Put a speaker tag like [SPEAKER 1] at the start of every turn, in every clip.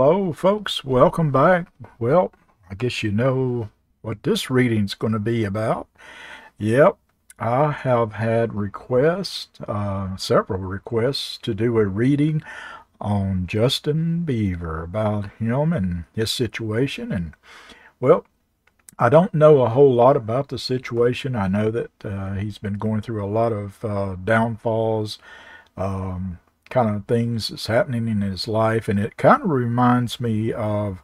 [SPEAKER 1] Hello, folks. Welcome back. Well, I guess you know what this reading's going to be about. Yep, I have had requests, uh, several requests, to do a reading on Justin Beaver about him and his situation. And, well, I don't know a whole lot about the situation. I know that uh, he's been going through a lot of uh, downfalls. Um, kind of things that's happening in his life, and it kind of reminds me of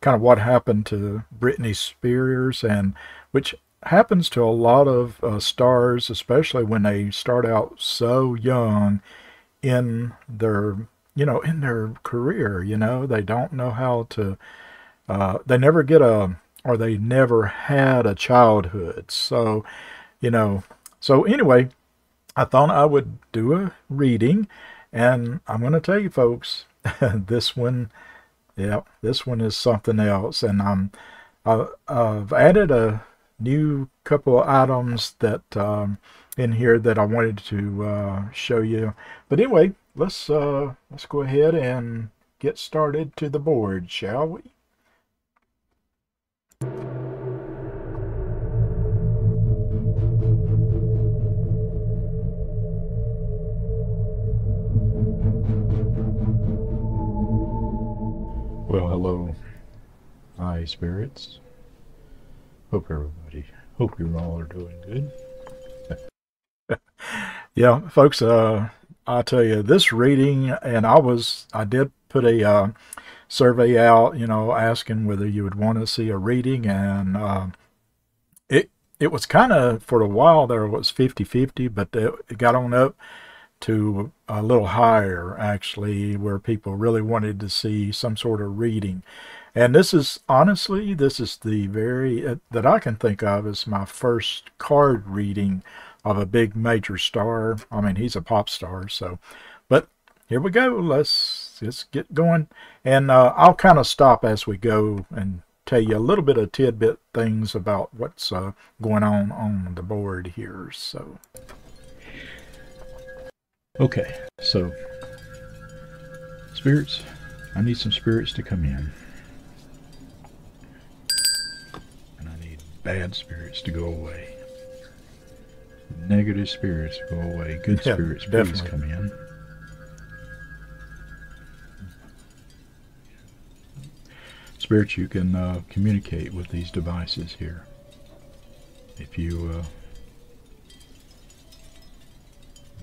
[SPEAKER 1] kind of what happened to Britney Spears, and which happens to a lot of uh, stars, especially when they start out so young in their you know in their career. You know they don't know how to. Uh, they never get a or they never had a childhood. So, you know, so anyway, I thought I would do a reading and I'm going to tell you folks, this one, yeah, this one is something else. And I'm, uh, I've added a new couple of items that um, in here that I wanted to uh, show you. But anyway, let's uh, let's go ahead and get started to the board, shall we? Well, hello, hi spirits. Hope everybody, hope you all are doing good. yeah, folks, uh, I tell you, this reading, and I was, I did put a uh, survey out, you know, asking whether you would want to see a reading, and uh, it it was kind of for a while there was 50-50, but it got on up to a little higher actually where people really wanted to see some sort of reading. And this is honestly this is the very uh, that i can think of as my first card reading of a big major star. I mean he's a pop star so. But here we go. Let's just get going. And uh, i'll kind of stop as we go and tell you a little bit of tidbit things about what's uh, going on on the board here so Okay, so spirits, I need some spirits to come in. And I need bad spirits to go away. Negative spirits go away. Good yeah, spirits, please come in. Spirits, you can uh, communicate with these devices here. If you uh,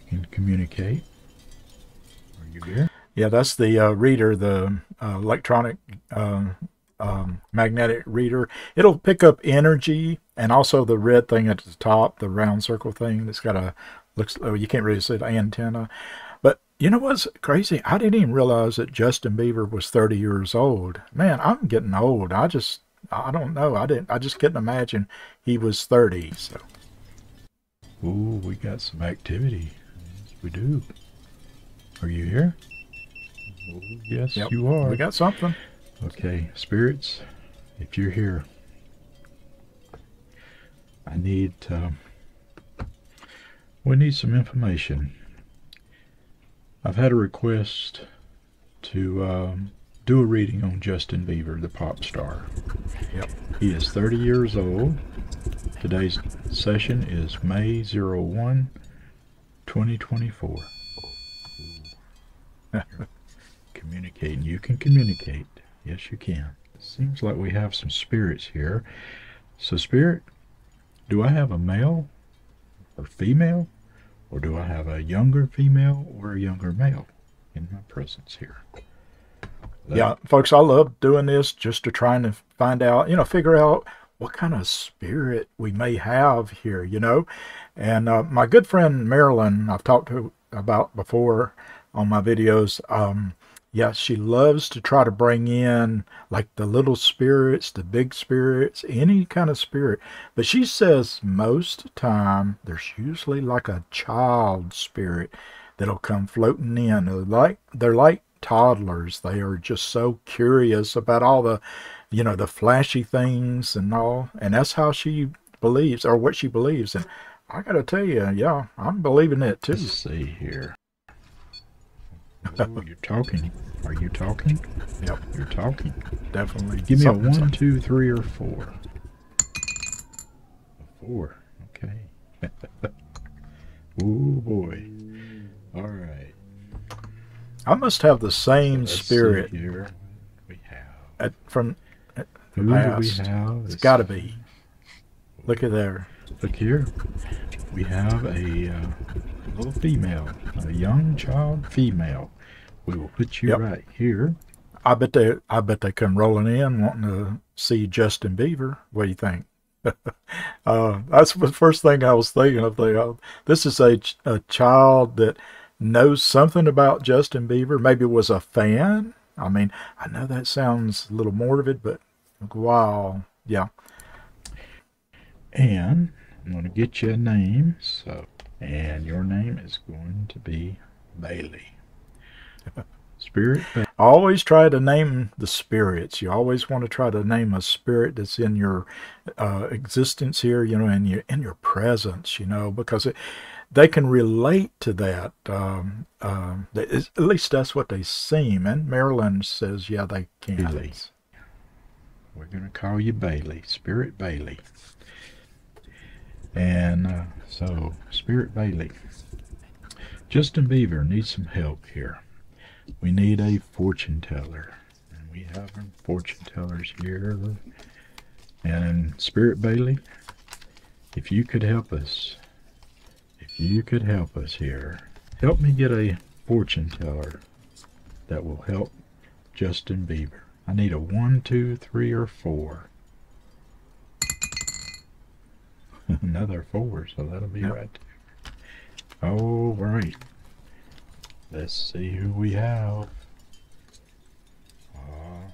[SPEAKER 1] can communicate. Are you there? Yeah, that's the uh, reader, the uh, electronic um, um, magnetic reader. It'll pick up energy and also the red thing at the top, the round circle thing that's got a looks. Oh, you can't really see the antenna. But you know what's crazy? I didn't even realize that Justin Bieber was 30 years old. Man, I'm getting old. I just I don't know. I didn't. I just couldn't imagine he was 30. So. Ooh, we got some activity we do. Are you here? Oh, yes, yep. you are. We got something. Okay, spirits, if you're here, I need, uh, we need some information. I've had a request to um, do a reading on Justin Bieber, the pop star. Yep. He is 30 years old. Today's session is May 01, 2024. Communicating. You can communicate. Yes, you can. Seems like we have some spirits here. So, spirit, do I have a male or female? Or do I have a younger female or a younger male in my presence here? That yeah, folks, I love doing this just to try and find out, you know, figure out what kind of spirit we may have here, you know. And uh, my good friend Marilyn, I've talked to about before on my videos. Um, yeah, she loves to try to bring in like the little spirits, the big spirits, any kind of spirit. But she says most time there's usually like a child spirit that'll come floating in. They're like they're like toddlers. They are just so curious about all the, you know, the flashy things and all. And that's how she believes or what she believes. And I gotta tell you, yeah, I'm believing it too. Let's see here. Oh, you're talking.
[SPEAKER 2] Are you talking?
[SPEAKER 1] Yep.
[SPEAKER 2] You're talking.
[SPEAKER 1] Definitely.
[SPEAKER 2] Give me
[SPEAKER 1] something-
[SPEAKER 2] a one,
[SPEAKER 1] something.
[SPEAKER 2] two, three, or four. A four. Okay. oh boy. All right.
[SPEAKER 1] I must have the same
[SPEAKER 2] Let's see
[SPEAKER 1] spirit
[SPEAKER 2] here. We have.
[SPEAKER 1] at, from.
[SPEAKER 2] Who do we
[SPEAKER 1] past.
[SPEAKER 2] have?
[SPEAKER 1] It's got to be. Look at there.
[SPEAKER 2] Look here. We have a uh, little female, a young child female. We will put you
[SPEAKER 1] Yep.
[SPEAKER 2] right here.
[SPEAKER 1] I bet they. I bet they come rolling in wanting to see Justin Bieber. What do you think? uh, that's the first thing I was thinking of. Thinking, oh, this is a, a child that knows something about Justin Bieber. Maybe was a fan. I mean, I know that sounds a little morbid, but wow, yeah.
[SPEAKER 2] And I'm going to get you a name. So, and your name is going to be Bailey. Spirit Bailey.
[SPEAKER 1] Always try to name the spirits. You always want to try to name a spirit that's in your uh, existence here, you know, in your in your presence, you know, because it, they can relate to that. Um, um, at least that's what they seem. And Marilyn says, yeah, they can.
[SPEAKER 2] Bailey. We're going to call you Bailey, Spirit Bailey. And uh, so, Spirit Bailey. Justin Beaver needs some help here. We need a fortune teller. And we have fortune tellers here. And Spirit Bailey, if you could help us, if you could help us here, help me get a fortune teller that will help Justin Bieber. I need a one, two, three, or four. Another four, so that'll be
[SPEAKER 1] Yep.
[SPEAKER 2] right there. All right. Let's see who we have. Uh,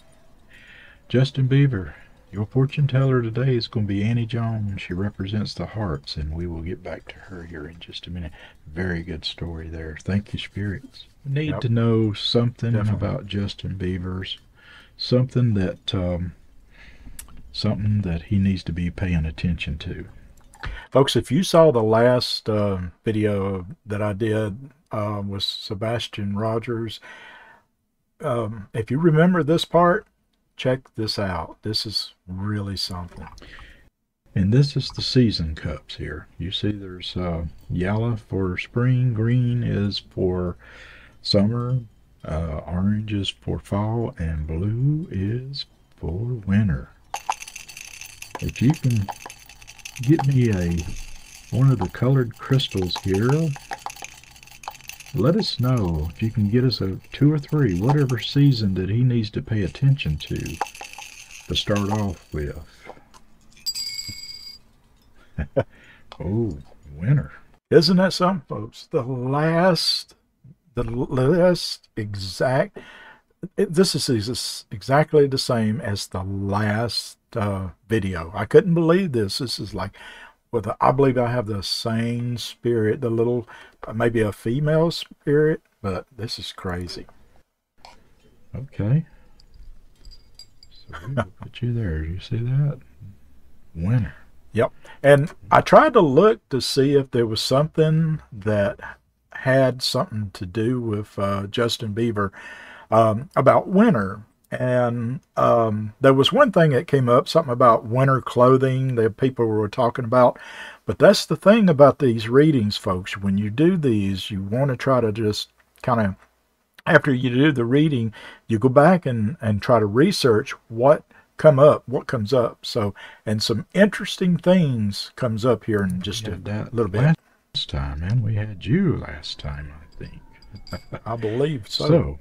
[SPEAKER 2] Justin Bieber. Your fortune teller today is going to be Annie Jones. She represents the hearts, and we will get back to her here in just a minute. Very good story there. Thank you, spirits. We need
[SPEAKER 1] Yep.
[SPEAKER 2] to know something
[SPEAKER 1] Definitely.
[SPEAKER 2] about Justin Bieber's, something that um, something that he needs to be paying attention to.
[SPEAKER 1] Folks, if you saw the last um video that I did uh, with Sebastian Rogers, um, if you remember this part, check this out. This is really something.
[SPEAKER 2] And this is the season cups here. You see there's uh, yellow for spring, green is for summer, uh, orange is for fall, and blue is for winter. If you can get me a one of the colored crystals here, let us know if you can get us a two or three, whatever season that he needs to pay attention to to start off with. oh, winter.
[SPEAKER 1] Isn't that something, folks? The last, the last exact. It, this is is exactly the same as the last uh, video. I couldn't believe this. This is like, with a, I believe I have the same spirit, the little, uh, maybe a female spirit, but this is crazy.
[SPEAKER 2] Okay. So we will put you there. You see that? Winter. Yep.
[SPEAKER 1] And I tried to look to see if there was something that had something to do with uh, Justin Bieber um, about winter. And um, there was one thing that came up, something about winter clothing that people were talking about. But that's the thing about these readings, folks. When you do these, you want to try to just kind of, after you do the reading, you go back and, and try to research what come up, what comes up. So, and some interesting things comes up here in just a little bit.
[SPEAKER 2] Last time, and we had you last time, I think.
[SPEAKER 1] I believe so.
[SPEAKER 2] So,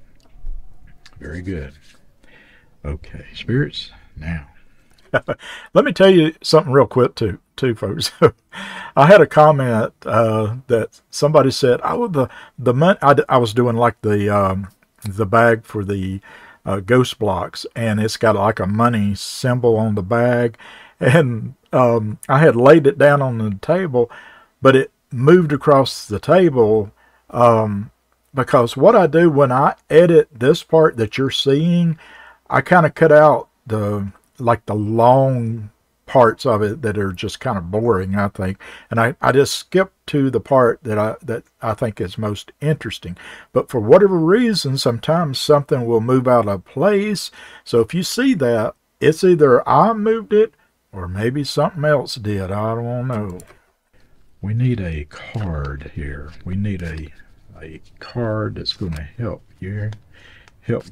[SPEAKER 2] very good. Okay, spirits. Now,
[SPEAKER 1] Let me tell you something real quick too, too, folks. I had a comment uh, that somebody said, "Oh, the the money." I, I was doing like the um, the bag for the uh, ghost blocks, and it's got like a money symbol on the bag, and um, I had laid it down on the table, but it moved across the table um, because what I do when I edit this part that you're seeing, I kind of cut out the like the long parts of it that are just kind of boring, I think. And I, I just skip to the part that I that I think is most interesting. But for whatever reason, sometimes something will move out of place. So if you see that, it's either I moved it or maybe something else did. I don't know.
[SPEAKER 2] We need a card here. We need a a card that's going to help you help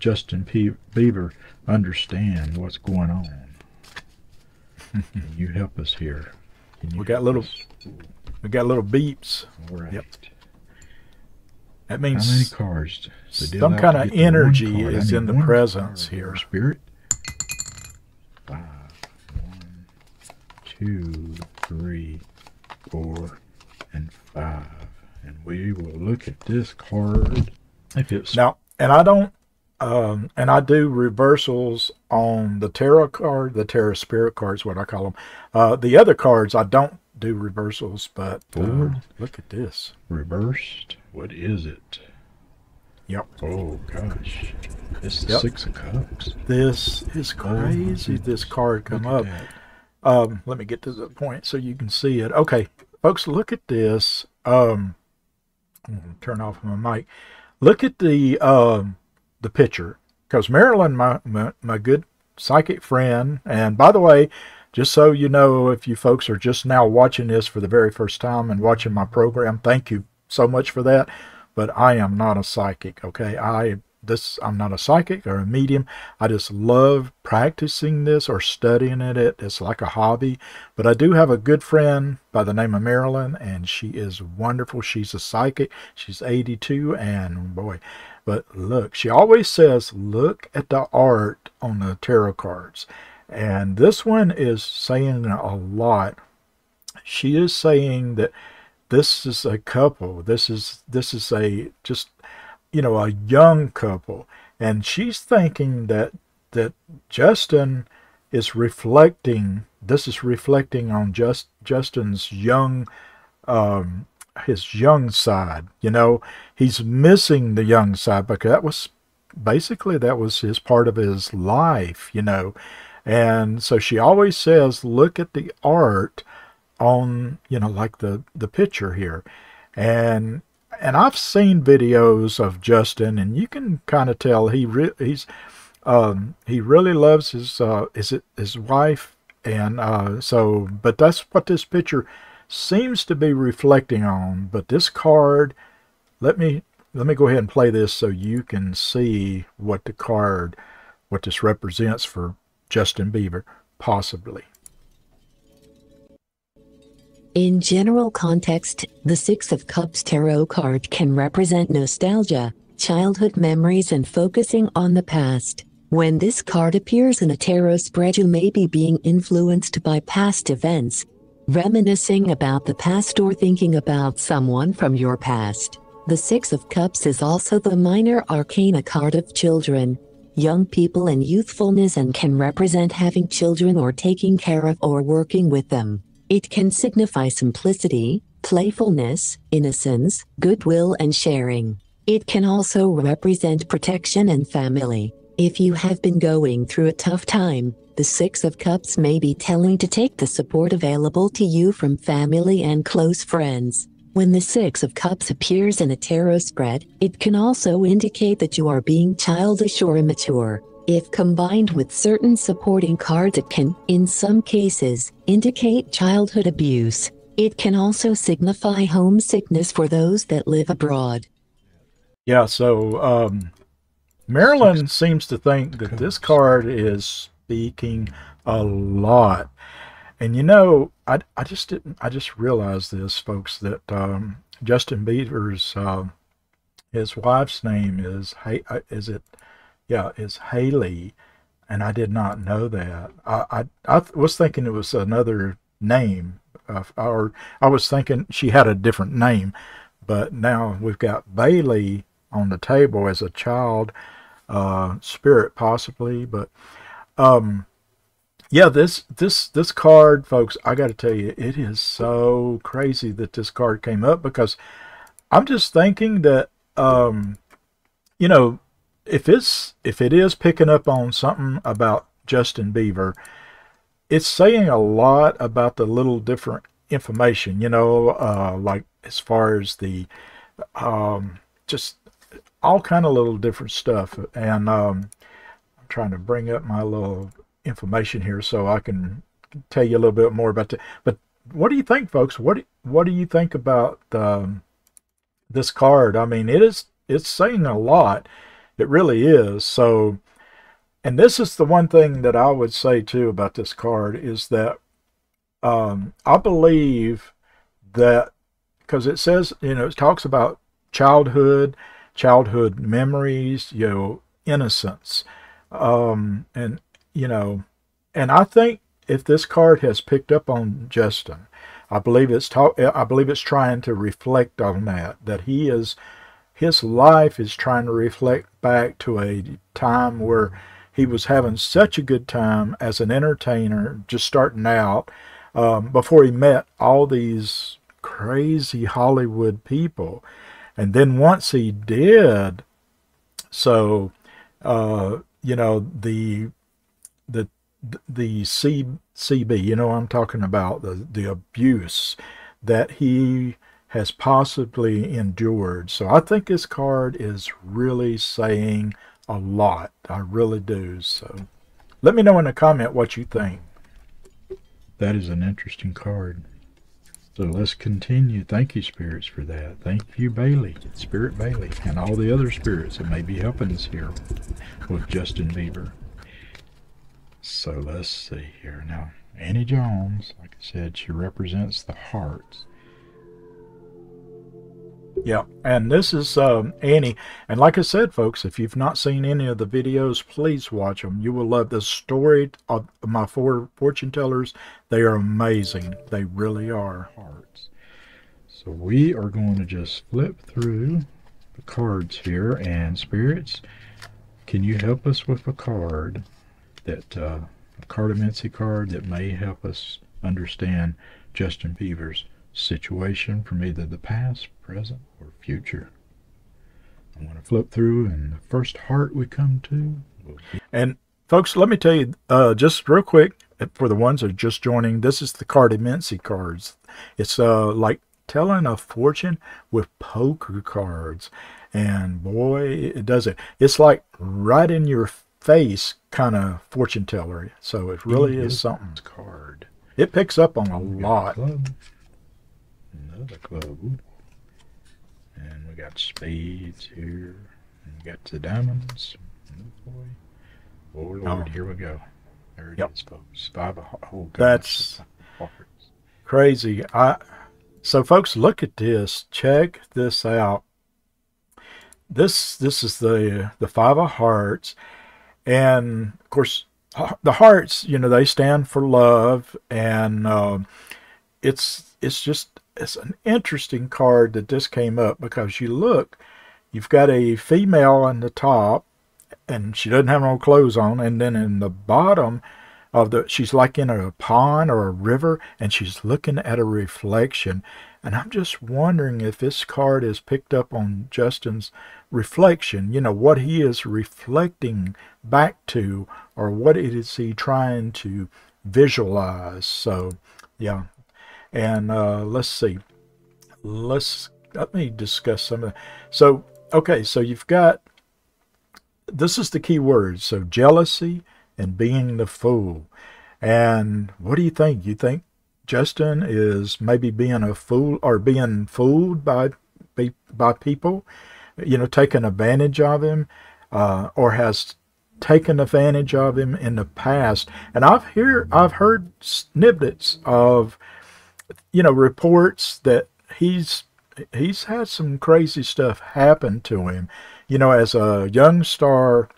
[SPEAKER 2] Justin P- Beaver understand what's going on. Can you help us here?
[SPEAKER 1] we got little us? we got little beeps.
[SPEAKER 2] All right. Yep.
[SPEAKER 1] That means
[SPEAKER 2] how many?
[SPEAKER 1] Some kind of energy is in the presence here.
[SPEAKER 2] Spirit. Five. One, two, three, four, and five. And we will look at this card.
[SPEAKER 1] If it's now, and I don't um, and I do reversals on the tarot card, the tarot spirit cards, what I call them. Uh, the other cards, I don't do reversals, but uh, look at this.
[SPEAKER 2] Reversed? What is it?
[SPEAKER 1] Yep.
[SPEAKER 2] Oh, gosh. it's is yep. Six of Cups.
[SPEAKER 1] This is oh, crazy. Oh, this card come up. Um, let me get to the point so you can see it. Okay, folks, look at this. Um, turn off my mic. Look at the um, the picture because Marilyn, my, my, my good psychic friend, and by the way, just so you know, if you folks are just now watching this for the very first time and watching my program, thank you so much for that. But I am not a psychic, okay? I this I'm not a psychic or a medium. I just love practicing this or studying it. It's like a hobby. But I do have a good friend by the name of Marilyn, and she is wonderful. She's a psychic. She's 82, and boy, but look, she always says, look at the art on the tarot cards. And this one is saying a lot. She is saying that this is a couple. This is this is a just you know a young couple, and she's thinking that that Justin is reflecting. This is reflecting on just Justin's young um, his young side. You know, he's missing the young side because that was basically that was his part of his life, you know. And so she always says, look at the art on, you know, like the the picture here. And and I've seen videos of Justin and you can kind of tell he re- he's um, he really loves his uh, is it his wife and uh, so but that's what this picture seems to be reflecting on. But this card, let me let me go ahead and play this so you can see what the card, what this represents for Justin Bieber, possibly.
[SPEAKER 3] In general context, the Six of Cups tarot card can represent nostalgia, childhood memories and focusing on the past. When this card appears in a tarot spread you may be being influenced by past events, reminiscing about the past or thinking about someone from your past. The Six of Cups is also the minor arcana card of children, young people and youthfulness and can represent having children or taking care of or working with them. It can signify simplicity, playfulness, innocence, goodwill and sharing. It can also represent protection and family. If you have been going through a tough time, the Six of Cups may be telling to take the support available to you from family and close friends. When the Six of Cups appears in a tarot spread, it can also indicate that you are being childish or immature. If combined with certain supporting cards, it can, in some cases, indicate childhood abuse. It can also signify homesickness for those that live abroad.
[SPEAKER 1] Yeah, so um, Marilyn seems to think that this card is speaking a lot. And you know, I, I just didn't, I just realized this, folks, that um, Justin Bieber's, uh, his wife's name is, uh, is it, yeah, is Hailey. And I did not know that. I, I, I was thinking it was another name, uh, or I was thinking she had a different name. But now we've got Bailey on the table as a child, uh, spirit possibly, but um, yeah, this this this card, folks, I got to tell you, it is so crazy that this card came up because I'm just thinking that um, you know, if it's if it is picking up on something about Justin Beaver, it's saying a lot about the little different information, you know, uh, like as far as the um, just all kind of little different stuff. And um, I'm trying to bring up my little information here so I can tell you a little bit more about that. But what do you think, folks? What what do you think about um, this card? I mean, it is it's saying a lot. It really is. So, and this is the one thing that I would say too about this card is that um, I believe that because it says, you know, it talks about childhood, childhood memories, you know, innocence, um, and you know, and I think if this card has picked up on Justin, I believe it's I believe it's trying to reflect on that that he is his life is trying to reflect back to a time where he was having such a good time as an entertainer, just starting out, um, before he met all these crazy Hollywood people. And then once he did, so, uh, you know, the, the, the C, CB, you know I'm talking about, the, the abuse that he has possibly endured. So I think this card is really saying a lot. I really do. So let me know in the comment what you think.
[SPEAKER 2] That is an interesting card. So let's continue. Thank you, spirits, for that. Thank you, Bailey, Spirit Bailey, and all the other spirits that may be helping us here with Justin Bieber. So let's see here. Now, Annie Jones, like I said, she represents the hearts.
[SPEAKER 1] Yeah, and this is um, Annie. And like I said, folks, if you've not seen any of the videos, please watch them. You will love the story of my four fortune tellers. They are amazing. They really are.
[SPEAKER 2] Hearts. So we are going to just flip through the cards here. And spirits, can you help us with a card that, uh, a cartomancy card that may help us understand Justin Bieber's situation from either the past, present, or future. I want to flip through, and the first heart we come to.
[SPEAKER 1] And folks, let me tell you, uh, just real quick, for the ones that are just joining, this is the Cartomancy cards. It's uh, like telling a fortune with poker cards. And boy, it does it. It's like right in your face kind of fortune teller. So it really is something.
[SPEAKER 2] Card.
[SPEAKER 1] It picks up on a lot.
[SPEAKER 2] Club. Another club. And we got spades here. And we got the diamonds. Oh boy. Oh Lord, oh. here we go. There it yep. is, folks. Five of oh,
[SPEAKER 1] That's crazy. I so folks, look at this. Check this out. This this is the the five of hearts, and of course the hearts. You know they stand for love, and uh, it's it's just it's an interesting card that this came up because you look, you've got a female on the top, and she doesn't have no clothes on, and then in the bottom of the, she's like in a pond or a river, and she's looking at a reflection. And I'm just wondering if this card is picked up on Justin's reflection, you know, what he is reflecting back to, or what is he trying to visualize. So, yeah, and uh, let's see. Let's let me discuss some of that. So, okay, so you've got this is the key word. So jealousy and being the fool. And what do you think? You think Justin is maybe being a fool or being fooled by by people, you know, taking advantage of him, uh, or has taken advantage of him in the past. And I've hear I've heard snippets of you know, reports that he's he's had some crazy stuff happen to him. You know, as a young star,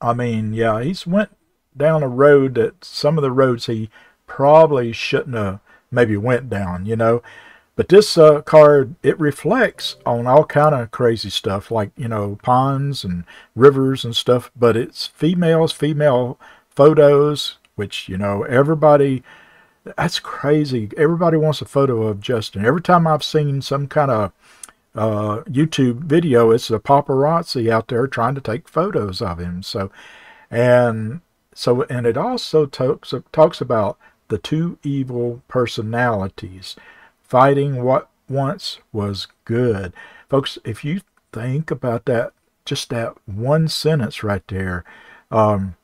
[SPEAKER 1] I mean, yeah, he's went down a road that some of the roads he probably shouldn't have maybe went down, you know. But this uh, card, it reflects on all kind of crazy stuff, like, you know, ponds and rivers and stuff. But it's females, female photos, which, you know, everybody that's crazy. Everybody wants a photo of Justin. Every time I've seen some kind of uh, YouTube video, it's a paparazzi out there trying to take photos of him. So, and so, and it also talks talks about the two evil personalities fighting what once was good. Folks, if you think about that, just that one sentence right there, um,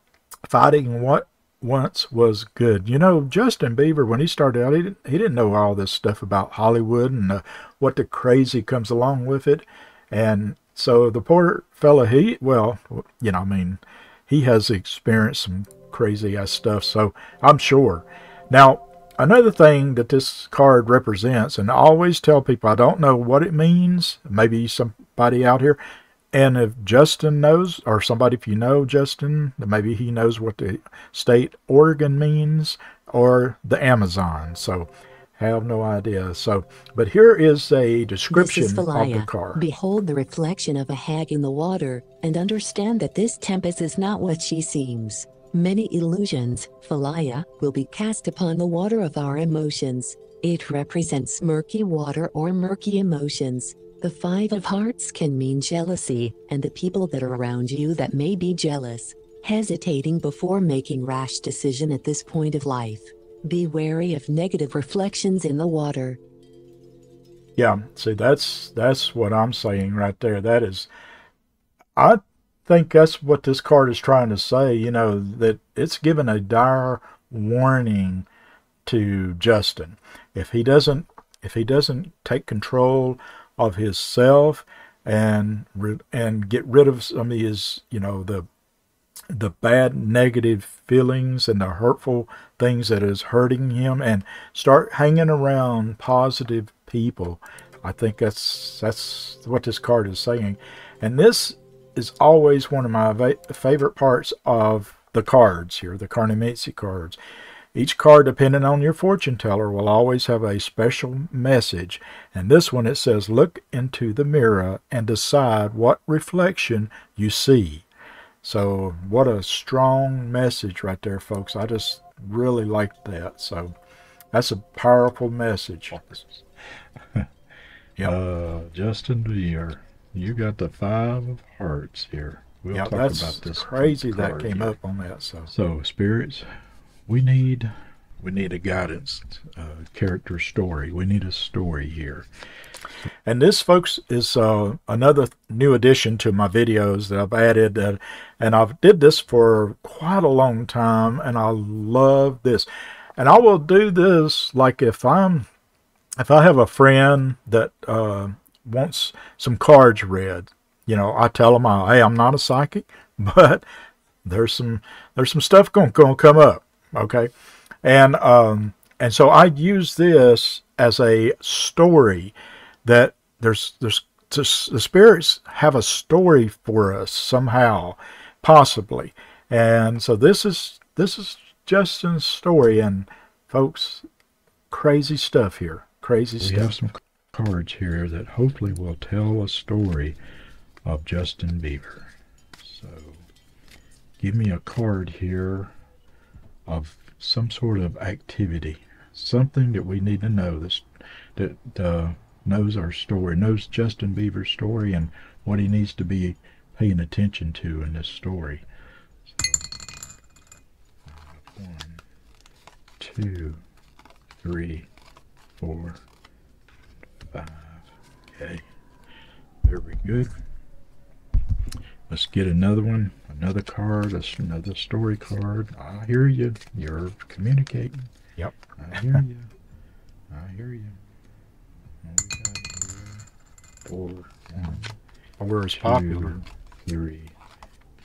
[SPEAKER 1] fighting what once was good. You know, Justin Bieber, when he started out, he didn't, he didn't know all this stuff about Hollywood and uh, what the crazy comes along with it. And so the poor fella, he, well, you know, I mean, he has experienced some crazy ass stuff, so I'm sure. Now, another thing that this card represents, and I always tell people I don't know what it means, maybe somebody out here, and if Justin knows, or somebody if you know Justin, maybe he knows what the state Oregon means, or the Amazon. So have no idea. So, but here is a description
[SPEAKER 3] is
[SPEAKER 1] of the card.
[SPEAKER 3] Behold the reflection of a hag in the water, and understand that this tempest is not what she seems. Many illusions, Phalia, will be cast upon the water of our emotions. It represents murky water or murky emotions. The Five of Hearts can mean jealousy, and the people that are around you that may be jealous. Hesitating before making rash decision at this point of life. Be wary of negative reflections in the water.
[SPEAKER 1] Yeah, see, that's that's what I'm saying right there. That is, I think that's what this card is trying to say. You know that it's given a dire warning to Justin. If he doesn't, if he doesn't take control of his self and and get rid of some of his, you know, the the bad negative feelings and the hurtful things that is hurting him and start hanging around positive people. I think that's that's what this card is saying. And this is always one of my favorite parts of the cards here the cartomancy cards each card depending on your fortune teller will always have a special message and this one it says look into the mirror and decide what reflection you see so, what a strong message right there, folks. I just really liked that. So, that's a powerful message. Yep.
[SPEAKER 2] Uh, Justin Bieber, you got the five of hearts here. We'll
[SPEAKER 1] yeah,
[SPEAKER 2] talk
[SPEAKER 1] that's
[SPEAKER 2] about this
[SPEAKER 1] crazy that came
[SPEAKER 2] here.
[SPEAKER 1] up on that. So,
[SPEAKER 2] So, spirits, we need we need a guidance, uh, character story. We need a story here.
[SPEAKER 1] and this, folks, is uh, another new addition to my videos that I've added, uh, and I've did this for quite a long time, and I love this. And I will do this like if I'm if I have a friend that uh, wants some cards read, you know, I tell them, hey, I'm not a psychic, but there's some there's some stuff going going to come up, okay, and um, and so I use this as a story that there's there's the spirits have a story for us somehow, possibly, and so this is this is Justin's story, and folks, crazy stuff here, crazy
[SPEAKER 2] We
[SPEAKER 1] stuff.
[SPEAKER 2] have some cards here that hopefully will tell a story of Justin Bieber. So, give me a card here of some sort of activity, something that we need to know this that uh, knows our story, knows Justin Bieber's story, and what he needs to be paying attention to in this story. So, one, two, three, four, five. Okay. Very good. Let's get another one, another card, another story card. I hear you. You're communicating.
[SPEAKER 1] Yep.
[SPEAKER 2] I hear you. I hear you. What we? Four,
[SPEAKER 1] is
[SPEAKER 2] two,
[SPEAKER 1] popular.
[SPEAKER 2] three,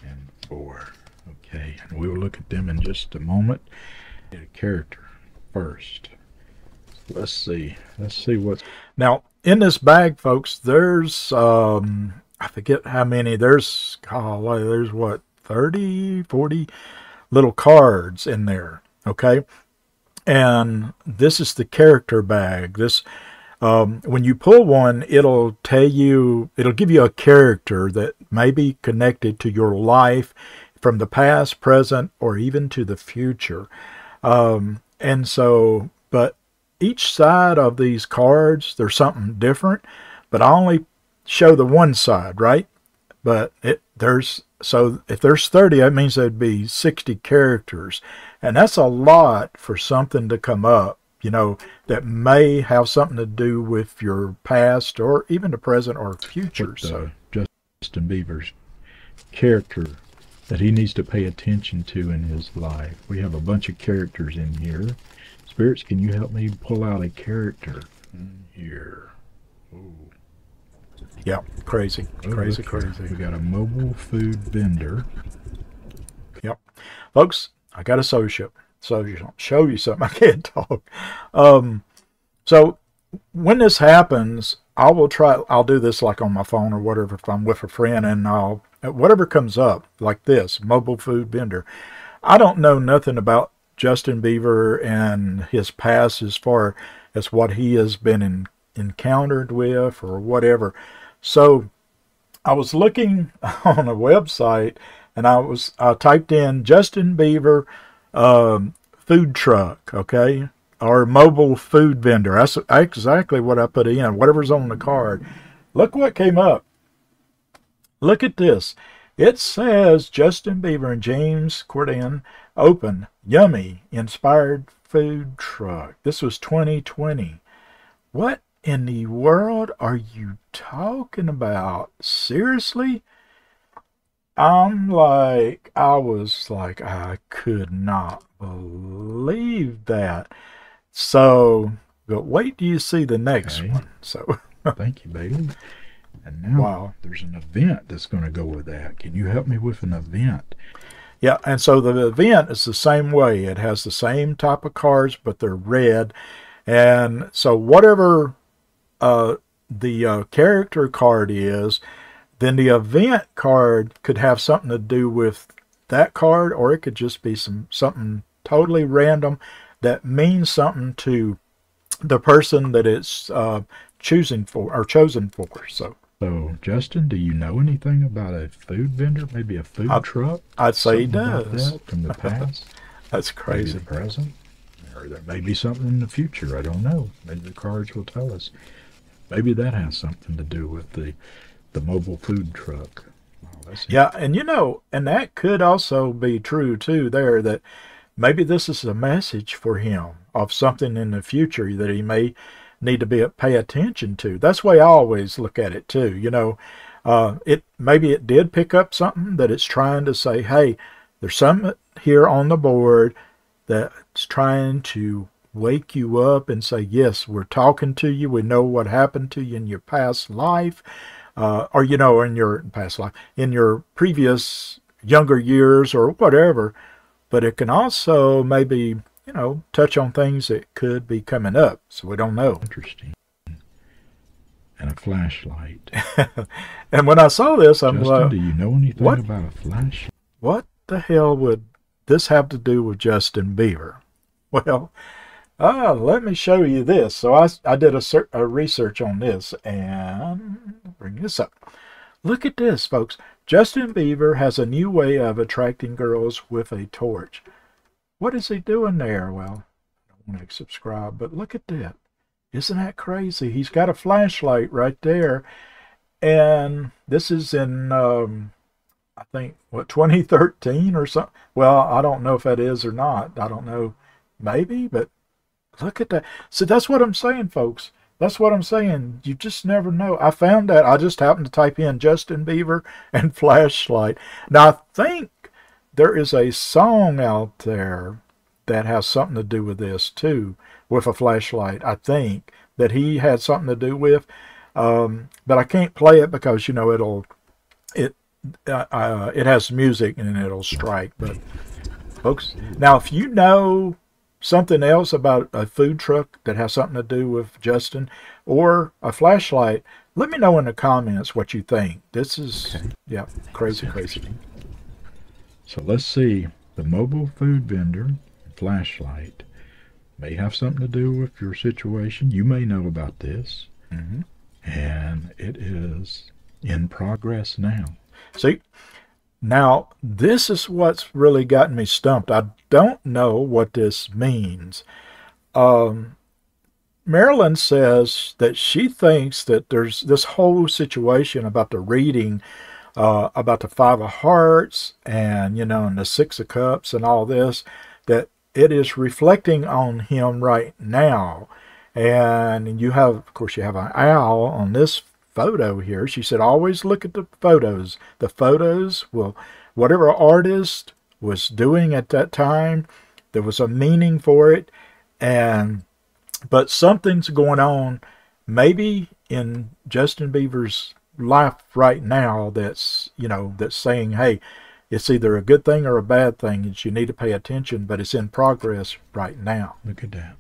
[SPEAKER 2] and four. Okay, and we will look at them in just a moment. Get a character first. Let's see. Let's see what's
[SPEAKER 1] Now, in this bag, folks, there's um I forget how many. There's golly, there's what 30, 40 little cards in there. Okay, and this is the character bag. This um, when you pull one, it'll tell you, it'll give you a character that may be connected to your life from the past, present, or even to the future. Um, and so, but each side of these cards, there's something different, but I only show the one side, right? But it, there's so if there's 30 that means there'd be 60 characters and that's a lot for something to come up you know that may have something to do with your past or even the present or future
[SPEAKER 2] But,
[SPEAKER 1] so
[SPEAKER 2] uh, Justin Bieber's character that he needs to pay attention to in his life. We have a bunch of characters in here. Spirits, can you help me pull out a character here? Ooh.
[SPEAKER 1] Yeah crazy
[SPEAKER 2] Oh,
[SPEAKER 1] crazy crazy.
[SPEAKER 2] We got a mobile food vendor.
[SPEAKER 1] Yep, folks i got a social social show you something i can't talk. Um so when this happens i will try i'll do this like on my phone or whatever if i'm with a friend and i'll whatever comes up like this mobile food vendor. I don't know nothing about justin bieber and his past as far as what he has been in, encountered with or whatever so i was looking on a website and I was I typed in Justin Bieber um, food truck, okay, or mobile food vendor. That's exactly what I put in. Whatever's on the card. Look what came up. Look at this. It says Justin Bieber and James Corden open yummy inspired food truck. This was 2020. What in the world are you talking about? Seriously? I'm like, I was like, I could not believe that. So, but wait do you see the next
[SPEAKER 2] Okay.
[SPEAKER 1] one. So,
[SPEAKER 2] Thank you, Bailey. And now
[SPEAKER 1] Wow.
[SPEAKER 2] there's an event that's going to go with that. Can you help me with an event?
[SPEAKER 1] yeah, and so the event is the same way. It has the same type of cards, but they're red. And so, whatever uh, the uh, character card is, then the event card could have something to do with that card, or it could just be some something totally random that means something to the person that it's uh, choosing for or chosen for. So
[SPEAKER 2] So, Justin, do you know anything about a food vendor? Maybe a food
[SPEAKER 1] I-
[SPEAKER 2] truck?
[SPEAKER 1] I'd say he does.
[SPEAKER 2] that from the past?
[SPEAKER 1] That's
[SPEAKER 2] Maybe
[SPEAKER 1] crazy.
[SPEAKER 2] the present? Or there may be something in the future. I don't know. Maybe the cards will tell us. Maybe that has something to do with the the mobile food truck. Wow,
[SPEAKER 1] Yeah, and you know, and that could also be true too. There that maybe this is a message for him of something in the future that he may need to be pay attention to. That's the way I always look at it too. You know, uh, it maybe it did pick up something that it's trying to say, hey, there's something here on the board that's trying to wake you up and say, yes, we're talking to you. We know what happened to you in your past life uh, or you know, in your past life, in your previous younger years, or whatever. But it can also maybe you know touch on things that could be coming up, so we don't know.
[SPEAKER 2] interesting. And a flashlight.
[SPEAKER 1] And when I saw this, I'm
[SPEAKER 2] Justin,
[SPEAKER 1] like,
[SPEAKER 2] do you know anything
[SPEAKER 1] what?
[SPEAKER 2] about a flashlight?
[SPEAKER 1] what the hell would this have to do with Justin Bieber? Well, uh, let me show you this. So I, I did a, a research on this and bring this up. Look at this, folks. Justin Bieber has a new way of attracting girls with a torch. What is he doing there? Well, I don't want to subscribe, but look at that. Isn't that crazy? He's got a flashlight right there. And this is in um, I think what 2013 or something. Well, I don't know if that is or not. I don't know, maybe, but look at that. So that's what I'm saying, folks. That's what I'm saying. You just never know. I found that. I just happened to type in Justin Bieber and flashlight. Now I think there is a song out there that has something to do with this too, with a flashlight. I think that he had something to do with, um, but I can't play it because you know it'll it uh, uh, it has music and it'll strike. But folks, now if you know something else about a food truck that has something to do with Justin or a flashlight, let me know in the comments what you think. This is
[SPEAKER 2] Okay.
[SPEAKER 1] yeah, crazy, crazy.
[SPEAKER 2] So let's see. The mobile food vendor flashlight may have something to do with your situation. You may know about this.
[SPEAKER 1] hmm
[SPEAKER 2] And it is in progress now.
[SPEAKER 1] See, now this is what's really gotten me stumped. I don't know what this means. Um, Marilyn says that she thinks that there's this whole situation about the reading uh, about the Five of Hearts and, you know, and the Six of Cups and all this, that it is reflecting on him right now. And you have, of course, you have an owl on this photo here. She said, always look at the photos. The photos will, whatever artist was doing at that time, there was a meaning for it. And, but something's going on, maybe in Justin Bieber's life right now that's, you know, that's saying, hey, it's either a good thing or a bad thing. It's you need to pay attention, but it's in progress right now.
[SPEAKER 2] Look at that.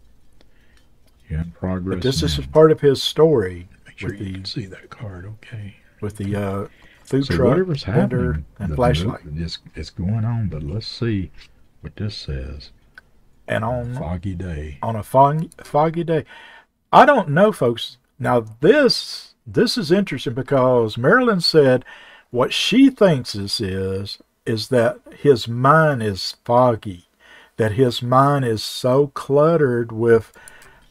[SPEAKER 2] You're in progress.
[SPEAKER 1] But this
[SPEAKER 2] now.
[SPEAKER 1] is part of his story.
[SPEAKER 2] Sure
[SPEAKER 1] with
[SPEAKER 2] you
[SPEAKER 1] the-
[SPEAKER 2] can see that card. Okay.
[SPEAKER 1] With the uh, food
[SPEAKER 2] So
[SPEAKER 1] truck
[SPEAKER 2] whatever's
[SPEAKER 1] vendor
[SPEAKER 2] happening,
[SPEAKER 1] and flashlight.
[SPEAKER 2] It's, it's going on, but let's see what this says.
[SPEAKER 1] And on
[SPEAKER 2] Foggy day.
[SPEAKER 1] on a foggy, foggy day. I don't know, folks. Now this this is interesting because Marilyn said what she thinks this is is that his mind is foggy, that his mind is so cluttered with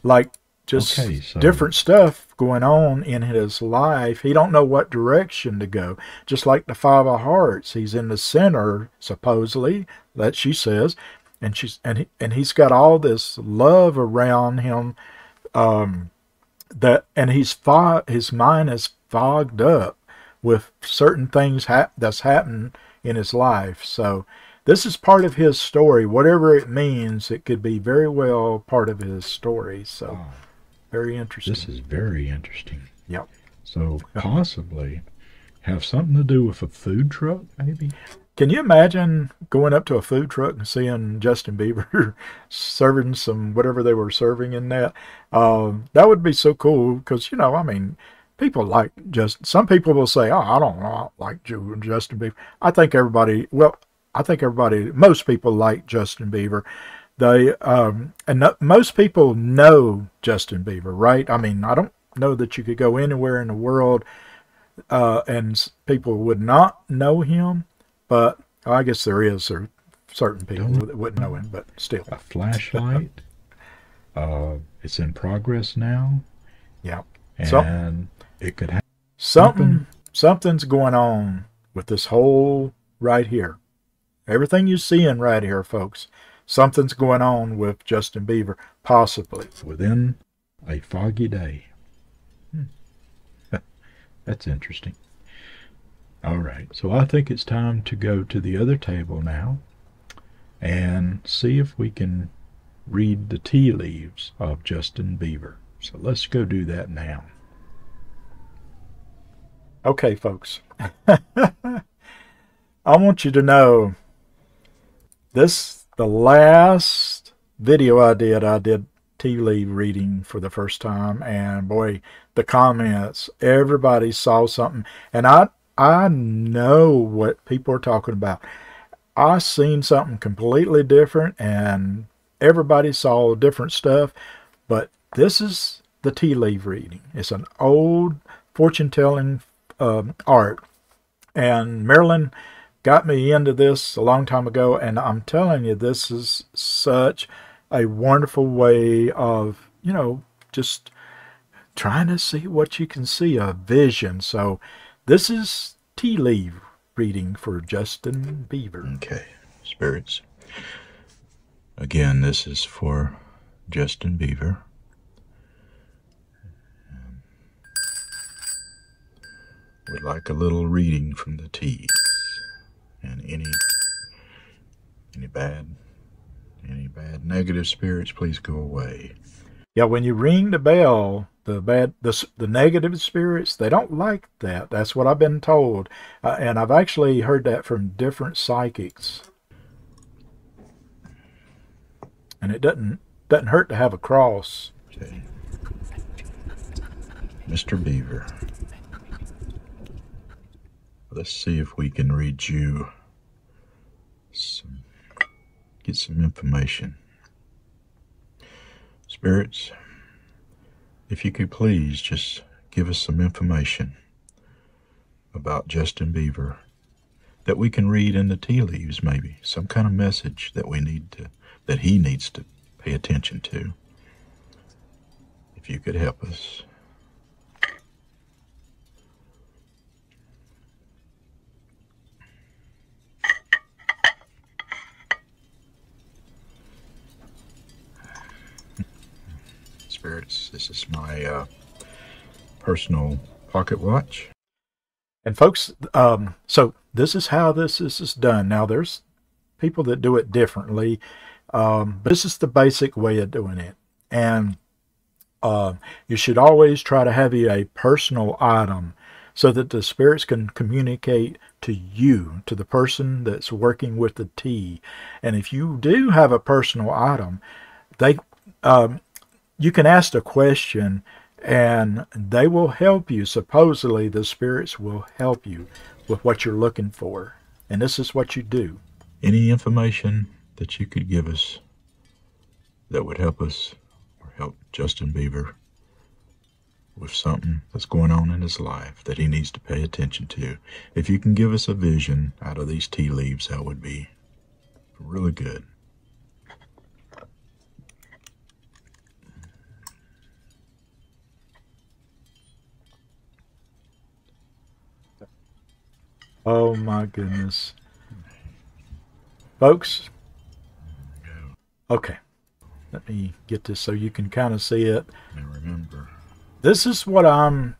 [SPEAKER 1] like just
[SPEAKER 2] Okay, so-
[SPEAKER 1] different stuff going on in his life. He don't know what direction to go. Just like the five of hearts, he's in the center supposedly that she says, and she's and he, and he's got all this love around him um that and he's fog his mind is fogged up with certain things hap- that's happened in his life so this is part of his story whatever it means it could be very well part of his story so
[SPEAKER 2] Wow.
[SPEAKER 1] Very interesting
[SPEAKER 2] This is very interesting.
[SPEAKER 1] Yep.
[SPEAKER 2] So possibly have something to do with a food truck, maybe?
[SPEAKER 1] Can you imagine going up to a food truck and seeing Justin Bieber serving some whatever they were serving in that? Um, that would be so cool because you know, I mean, people like just some people will say, "Oh, I don't know, I don't like Justin Bieber." I think everybody, well, I think everybody, most people like Justin Bieber. They um, and no, most people know Justin Bieber, right? I mean, I don't know that you could go anywhere in the world uh, and people would not know him, but I guess there is there certain people
[SPEAKER 2] Don't-
[SPEAKER 1] that wouldn't know him, but still,
[SPEAKER 2] A flashlight. uh, it's in progress now.
[SPEAKER 1] yeah.
[SPEAKER 2] And
[SPEAKER 1] So-
[SPEAKER 2] it could happen.
[SPEAKER 1] Something something's going on with this whole right here. Everything you're seeing right here, folks. Something's going on with Justin Bieber, possibly.
[SPEAKER 2] within a foggy day. Hmm. That's interesting. All right, so I think it's time to go to the other table now and see if we can read the tea leaves of Justin Bieber. So let's go do that now.
[SPEAKER 1] Okay, folks. I want you to know this the last video I did, I did tea leaf reading for the first time and boy, the comments, everybody saw something and I I know what people are talking about. I seen something completely different and everybody saw different stuff, but this is the tea leaf reading. It's an old fortune telling um, art. And Marilyn got me into this a long time ago, and I'm telling you, this is such a wonderful way of, you know, just trying to see what you can see, a vision. So this is tea leaf reading for Justin Bieber.
[SPEAKER 2] Okay, spirits. Again, this is for Justin Bieber. Would like a little reading from the teas. And any any bad any bad negative spirits, please go away.
[SPEAKER 1] Yeah, when you ring the bell, the bad, the the negative spirits, they don't like that. That's what I've been told, uh, and I've actually heard that from different psychics. And it doesn't doesn't hurt to have a cross.
[SPEAKER 2] Okay. Mr. Bieber. Let's see if we can read you some, get some information. Spirits, if you could please just give us some information about Justin Bieber that we can read in the tea leaves, maybe some kind of message that we need to, that he needs to pay attention to. If you could help us. Spirits. This is my uh, personal pocket watch.
[SPEAKER 1] And folks, um, so this is how this, this is done. Now there's people that do it differently, um, but this is the basic way of doing it. And uh, you should always try to have a personal item so that the spirits can communicate to you, to the person that's working with the tea. And if you do have a personal item, they um, you can ask a question and they will help you. Supposedly, the spirits will help you with what you're looking for. And this is what you do.
[SPEAKER 2] Any information that you could give us that would help us or help Justin Bieber with something that's going on in his life that he needs to pay attention to. If you can give us a vision out of these tea leaves, that would be really good.
[SPEAKER 1] Oh my goodness. Folks, okay, let me get this so you can kind of see it.
[SPEAKER 2] And remember,
[SPEAKER 1] this is what I'm,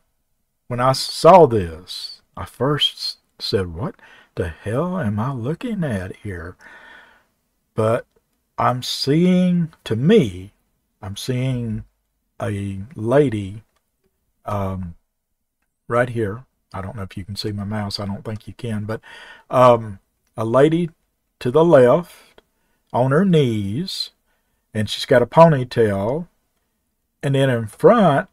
[SPEAKER 1] when I saw this, I first said, what the hell am I looking at here? But I'm seeing, to me, I'm seeing a lady um, right here I don't know if you can see my mouse. I don't think you can, but um, a lady to the left on her knees, and she's got a ponytail, and then in front,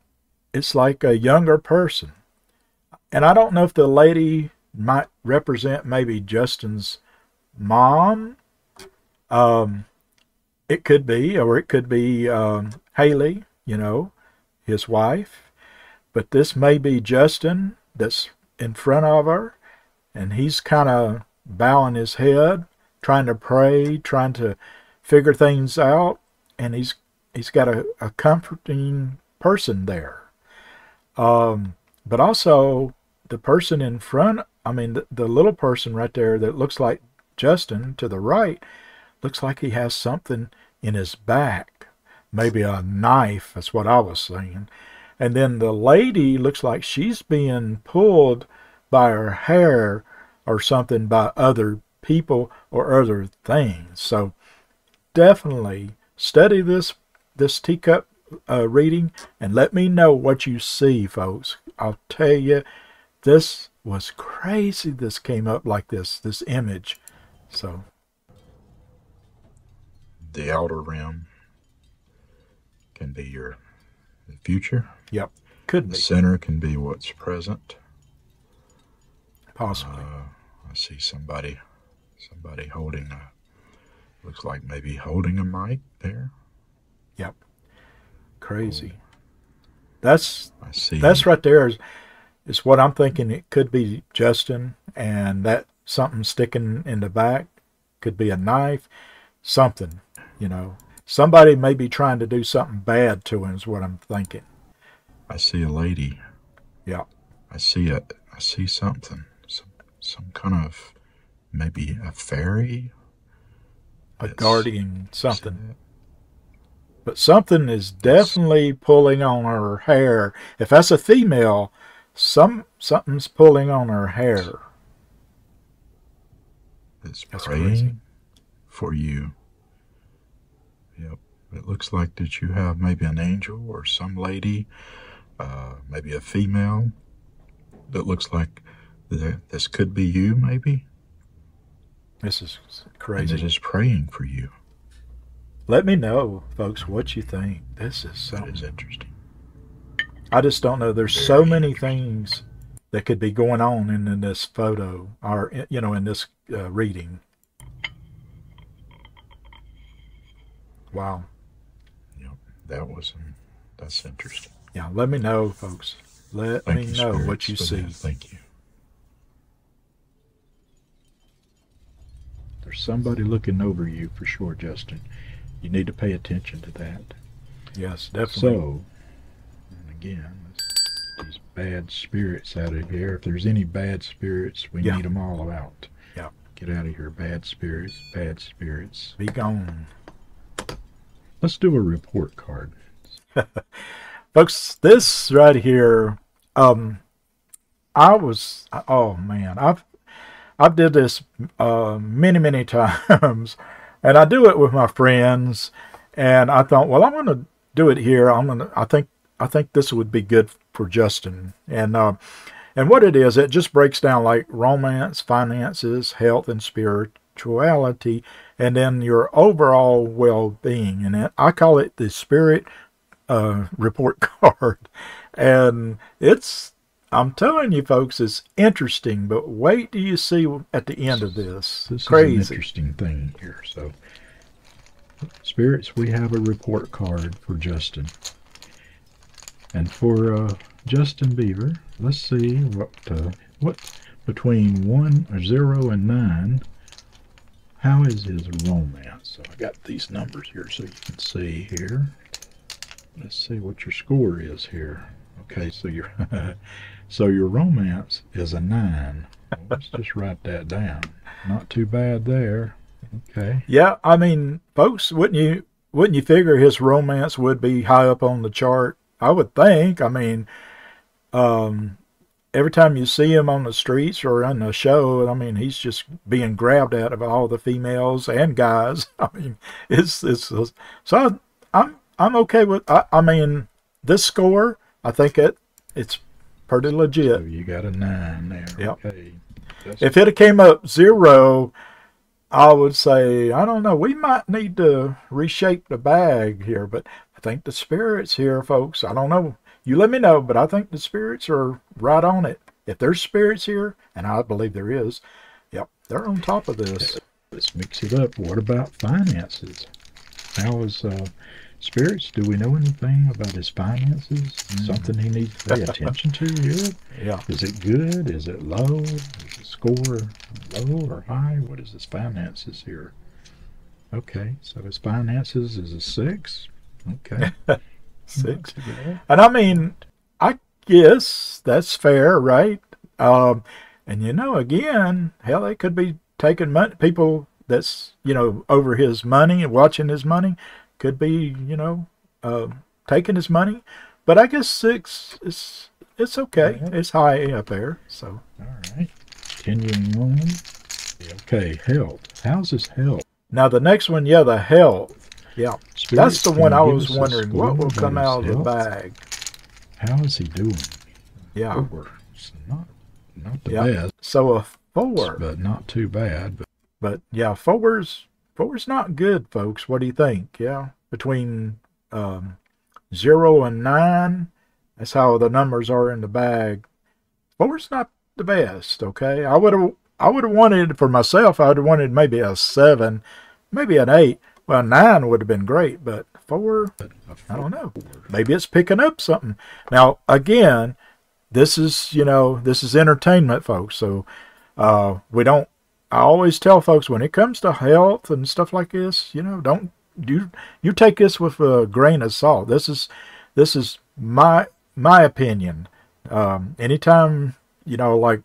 [SPEAKER 1] it's like a younger person. And I don't know if the lady might represent maybe Justin's mom. Um, it could be, or it could be um, Hailey, you know, his wife. But this may be Justin that's in front of her, and he's kind of bowing his head, trying to pray, trying to figure things out, and he's he's got a, a comforting person there. Um, but also the person in front, I mean, the, the little person right there that looks like Justin to the right, looks like he has something in his back, maybe a knife. That's what I was saying. And then the lady looks like she's being pulled by her hair or something by other people or other things. So definitely study this this teacup uh, reading and let me know what you see, folks. I'll tell you, this was crazy. This came up like this, this image. So
[SPEAKER 2] the outer rim can be your future.
[SPEAKER 1] Yep. Could
[SPEAKER 2] the
[SPEAKER 1] be.
[SPEAKER 2] center can be what's present.
[SPEAKER 1] Possibly.
[SPEAKER 2] Uh, I see somebody, somebody holding a, looks like maybe holding a mic there.
[SPEAKER 1] Yep. Crazy. That's
[SPEAKER 2] I see.
[SPEAKER 1] that's right there is is what I'm thinking. It could be Justin, and that something sticking in the back could be a knife, something. You know, somebody may be trying to do something bad to him. Is what I'm thinking.
[SPEAKER 2] I see a lady.
[SPEAKER 1] Yeah.
[SPEAKER 2] I see a, I see something, some, some kind of, maybe a fairy.
[SPEAKER 1] A guardian, something. But something is definitely pulling on her hair. If that's a female, some something's pulling on her hair.
[SPEAKER 2] It's
[SPEAKER 1] That's
[SPEAKER 2] praying
[SPEAKER 1] crazy.
[SPEAKER 2] for you. Yep. It looks like that you have maybe an angel or some lady, uh, maybe a female that looks like th- this could be you, maybe,
[SPEAKER 1] This is
[SPEAKER 2] and it
[SPEAKER 1] crazy.
[SPEAKER 2] is praying for you.
[SPEAKER 1] Let me know, folks, what you think. This is
[SPEAKER 2] That is interesting.
[SPEAKER 1] I just don't know. There's so many things that could be going on in, in this photo, or you know, in this uh, reading. Wow.
[SPEAKER 2] Yep. That was, that's interesting.
[SPEAKER 1] Yeah. Let me know, folks. Let
[SPEAKER 2] Thank
[SPEAKER 1] me
[SPEAKER 2] you,
[SPEAKER 1] know what you see.
[SPEAKER 2] that. Thank you.
[SPEAKER 1] There's somebody looking over you for sure, Justin. You need to pay attention to that. Yes, definitely.
[SPEAKER 2] So, and again, these bad spirits out of here. If there's any bad spirits, we
[SPEAKER 1] Yeah.
[SPEAKER 2] need them all out.
[SPEAKER 1] Yeah.
[SPEAKER 2] Get out of here, bad spirits, bad spirits.
[SPEAKER 1] be gone.
[SPEAKER 2] Let's do a report card.
[SPEAKER 1] folks this right here um i was oh man i've i've did this uh many many times and i do it with my friends and i thought well i'm gonna do it here. I'm gonna i think i think this would be good for justin. And uh and what it is it just breaks down like romance finances health and spirituality and then your overall well-being. And i call it the spirit uh, report card. And it's, I'm telling you folks, it's interesting, but wait till you see at the end of this.
[SPEAKER 2] This
[SPEAKER 1] Crazy.
[SPEAKER 2] is an interesting thing here. So, spirits, we have a report card for Justin. And for uh, Justin Bieber, let's see what uh, what between one or zero and nine. How is his romance? So I got these numbers here so you can see here. Let's see what your score is here. Okay, so your so your romance is a nine. Let's just write that down. Not too bad there. Okay.
[SPEAKER 1] Yeah, I mean, folks, wouldn't you wouldn't you figure his romance would be high up on the chart? I would think. I mean, um, every time you see him on the streets or on the show, I mean, he's just being grabbed at of all the females and guys. I mean, it's, it's so I'm I'm okay with. I, I mean, this score, I think it it's pretty
[SPEAKER 2] So
[SPEAKER 1] legit.
[SPEAKER 2] you got a nine there.
[SPEAKER 1] Yep.
[SPEAKER 2] Okay.
[SPEAKER 1] If it came up zero, I would say I don't know. We might need to reshape the bag here, but I think the spirits here, folks. I don't know. You let me know, but I think the spirits are right on it. If there's spirits here, and I believe there is, yep, they're on top of this.
[SPEAKER 2] Let's mix it up. What about finances? How is uh, spirits? Do we know anything about his finances? Something he needs to pay attention to here?
[SPEAKER 1] Yeah.
[SPEAKER 2] Is it good? Is it low? Is the score low or high? What is his finances here? Okay, so his finances is a six. Okay.
[SPEAKER 1] Six.
[SPEAKER 2] Not too bad.
[SPEAKER 1] And I mean, I guess that's fair, right? Um, and you know, again, hell, they could be taking money. People that's you know over his money and watching his money could be you know uh, taking his money. But I guess six is it's okay.
[SPEAKER 2] Yeah.
[SPEAKER 1] It's high up there. So
[SPEAKER 2] All right. Continuing on. Okay, health. How's his health?
[SPEAKER 1] now the next one, yeah, the health. Yeah, that's the one I was wondering what will come out of the bag.
[SPEAKER 2] How is he doing?
[SPEAKER 1] Yeah.
[SPEAKER 2] Four. It's not not the
[SPEAKER 1] Yeah.
[SPEAKER 2] best,
[SPEAKER 1] So a four.
[SPEAKER 2] but not too bad. But
[SPEAKER 1] But yeah, four's four's not good, folks. What do you think? Yeah, between um, zero and nine, that's how the numbers are in the bag. Four's not the best. Okay, I would have I would have wanted for myself. I would have wanted maybe a seven, maybe an eight. Well, nine would have been great, but four, I don't know. Maybe it's picking up something. Now, again, this is, you know, this is entertainment, folks. So uh, we don't, I always tell folks when it comes to health and stuff like this, you know, don't, you, you take this with a grain of salt. This is, this is my, my opinion. Um, anytime, you know, like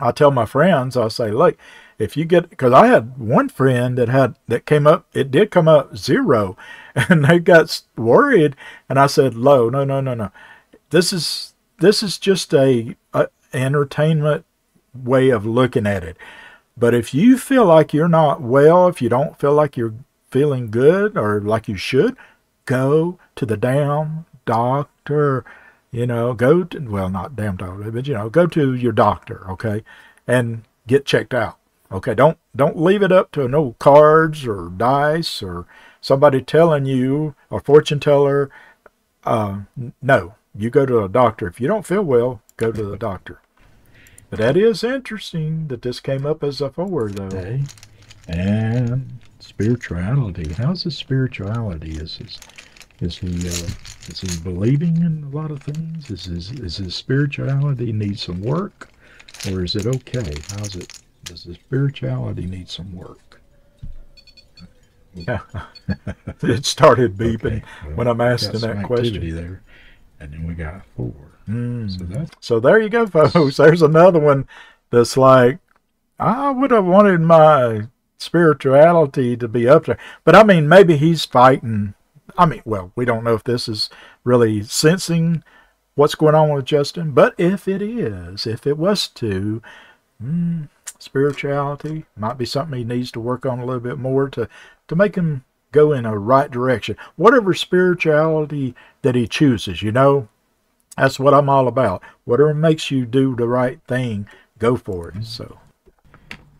[SPEAKER 1] I tell my friends, I say, look, if you get, because I had one friend that had, that came up, it did come up zero, and they got worried, and I said, low, no, no, no, no. This is, this is just a, a entertainment way of looking at it. But if you feel like you're not well, if you don't feel like you're feeling good or like you should, go to the damn doctor. You know, go to, well, not damn doctor, but you know, go to your doctor, okay, and get checked out. Okay, don't don't leave it up to no cards or dice or somebody telling you or fortune teller. Uh, no, you go to a doctor. If you don't feel well, go to the doctor. But that is interesting that this came up as a four, though.
[SPEAKER 2] Okay. And spirituality. How's his spirituality? Is his is he uh, is he believing in a lot of things? Is his is his spirituality need some work, or is it okay? How's it? Does his spirituality need some work?
[SPEAKER 1] Yeah, it started beeping
[SPEAKER 2] Okay, well,
[SPEAKER 1] when I'm asking that question.
[SPEAKER 2] there, and then we got four.
[SPEAKER 1] Mm.
[SPEAKER 2] So that
[SPEAKER 1] So there you go, folks. There's another one that's like, I would have wanted my spirituality to be up there. But I mean, maybe he's fighting I mean, well, we don't know if this is really sensing what's going on with Justin, but if it is, if it was to, mm, spirituality might be something he needs to work on a little bit more to, to make him go in a right direction. Whatever spirituality that he chooses, you know, that's what I'm all about. Whatever makes you do the right thing, go for it. So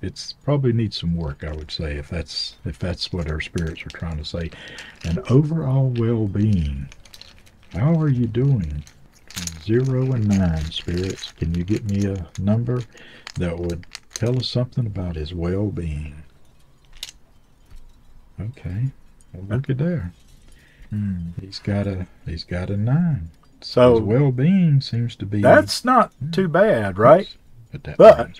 [SPEAKER 2] it's probably needs some work, I would say, if that's if that's what our spirits are trying to say. And overall well-being. How are you doing? Zero and nine spirits. Can you get me a number that would tell us something about his well-being? Okay. Well, look at there.
[SPEAKER 1] hmm.
[SPEAKER 2] He's got a he's got a nine.
[SPEAKER 1] So His
[SPEAKER 2] well-being seems to be
[SPEAKER 1] that's not too bad, right?
[SPEAKER 2] That
[SPEAKER 1] But-.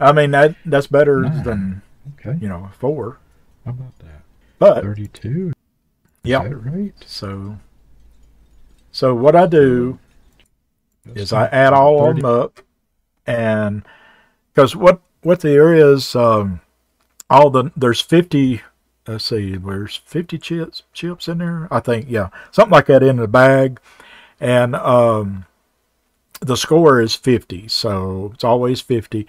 [SPEAKER 1] I mean that that's better
[SPEAKER 2] Nine.
[SPEAKER 1] than
[SPEAKER 2] Okay.
[SPEAKER 1] you know four.
[SPEAKER 2] How about that?
[SPEAKER 1] But
[SPEAKER 2] Thirty-two.
[SPEAKER 1] yeah,
[SPEAKER 2] that right?
[SPEAKER 1] so so what I do is I add all of them up, and because what what there is, um, all the there's fifty. Let's see, there's fifty chips chips in there. I think yeah, something like that in the bag, and um, the score is fifty, so it's always fifty.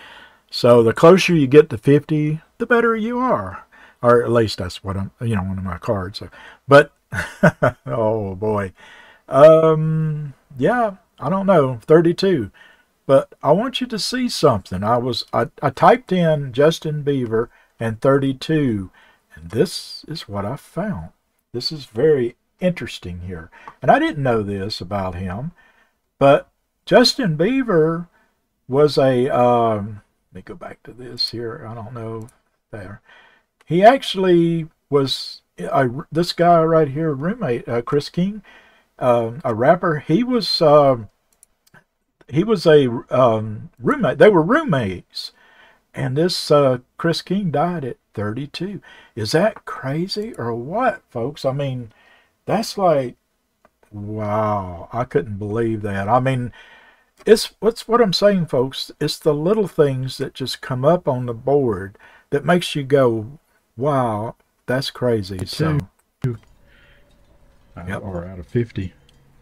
[SPEAKER 1] So the closer you get to fifty, the better you are, or at least that's what I'm. You know, one of my cards. So, but oh boy, um, yeah, I don't know, 32. But I want you to see something. I was I, I typed in Justin Bieber and 32, and this is what I found. This is very interesting here. And I didn't know this about him, but Justin Bieber was a um let me go back to this here. I don't know there. He actually was a, this guy right here, roommate, uh, Chris King, um, a rapper. He was um, he was a um, roommate. They were roommates, and this uh, Chris King died at 32. Is that crazy or what, folks? I mean, that's like wow. I couldn't believe that. I mean, it's what's what I'm saying, folks. It's the little things that just come up on the board that makes you go, wow, that's crazy. So.
[SPEAKER 2] Uh,
[SPEAKER 1] Yep.
[SPEAKER 2] Or out of 50,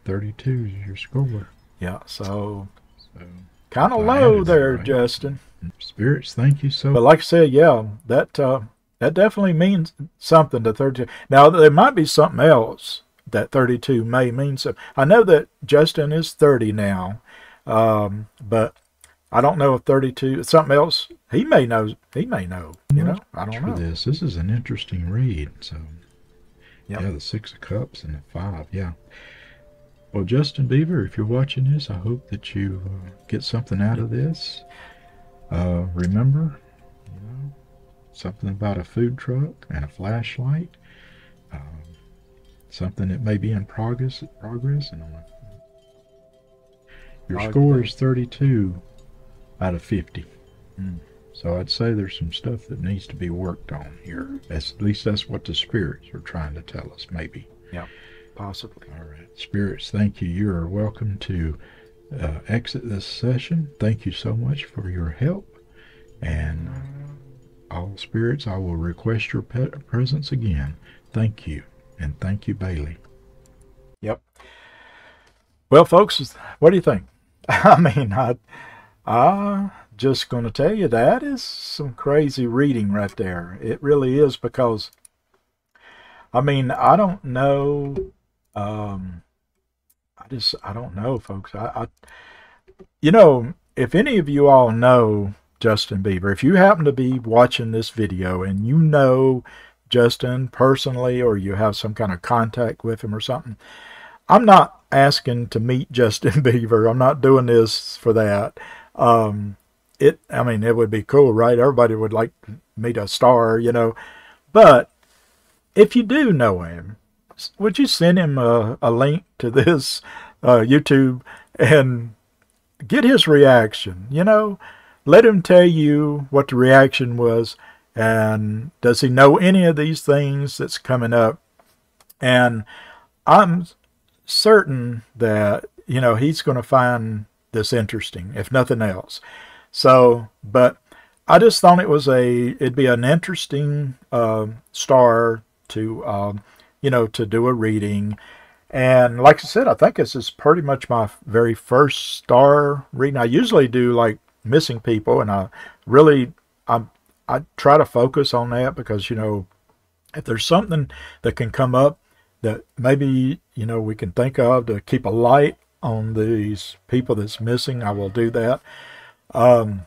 [SPEAKER 2] 32 is your score.
[SPEAKER 1] Yeah, so
[SPEAKER 2] So,
[SPEAKER 1] kind of low there,
[SPEAKER 2] right.
[SPEAKER 1] Justin.
[SPEAKER 2] Spirits, thank you so
[SPEAKER 1] But like I said, yeah, that uh, that definitely means something to 32. Now there might be something else that 32 may mean something. I know that Justin is 30 now, um, but I don't know if 32 something else. He may know. He may know. You know, I don't know.
[SPEAKER 2] this. This is an interesting read. So,
[SPEAKER 1] Yep.
[SPEAKER 2] yeah, the Six of Cups and the Five. Yeah. Well, Justin Bieber, if you're watching this, I hope that you uh, get something out of this. Uh, remember, you know, something about a food truck and a flashlight. Um, something that may be in progress. Progress, and uh, your score is 32 out of 50.
[SPEAKER 1] Mm.
[SPEAKER 2] So I'd say there's some stuff that needs to be worked on here. That's, at least that's what the spirits are trying to tell us, maybe.
[SPEAKER 1] Yeah, possibly.
[SPEAKER 2] All right. Spirits, thank you. You are welcome to uh, exit this session. Thank you so much for your help. And all spirits, I will request your pe- presence again. Thank you. And thank you, Bailey. Yep.
[SPEAKER 1] Well, folks, what do you think? I mean, I, I just going to tell you that is some crazy reading right there. It really is because, I mean, I don't know. Um, I just, I don't know, folks. I, I, you know, if any of you all know Justin Bieber, if you happen to be watching this video and you know Justin personally, or you have some kind of contact with him or something, I'm not asking to meet Justin Bieber. I'm not doing this for that. Um, it, I mean, it would be cool, right? Everybody would like to meet a star, you know. But if you do know him, would you send him a, a link to this uh, YouTube and get his reaction? You know, let him tell you what the reaction was, and does he know any of these things that's coming up? And I'm certain that you know he's going to find this interesting, if nothing else. So, but I just thought it was a it'd be an interesting um star to um, you know, to do a reading. And like I said, I think this is pretty much my very first star reading. I usually do like missing people, and I really I I try to focus on that because you know if there's something that can come up that maybe you know we can think of to keep a light on these people that's missing, I will do that. Um,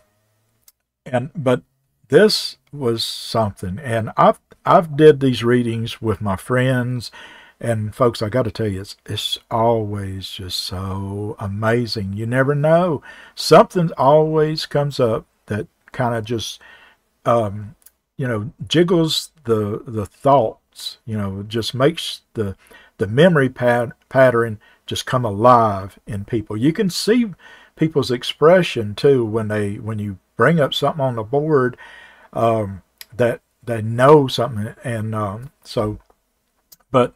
[SPEAKER 1] and but this was something, and I've I've did these readings with my friends and folks, I got to tell you, it's, it's always just so amazing. You never know. Something always comes up that kind of just, um, you know, jiggles the the thoughts. You know, just makes the the memory pad, pattern just come alive in people. You can see people's expression too when they when you bring up something on the board um, that they know something, and um, so. But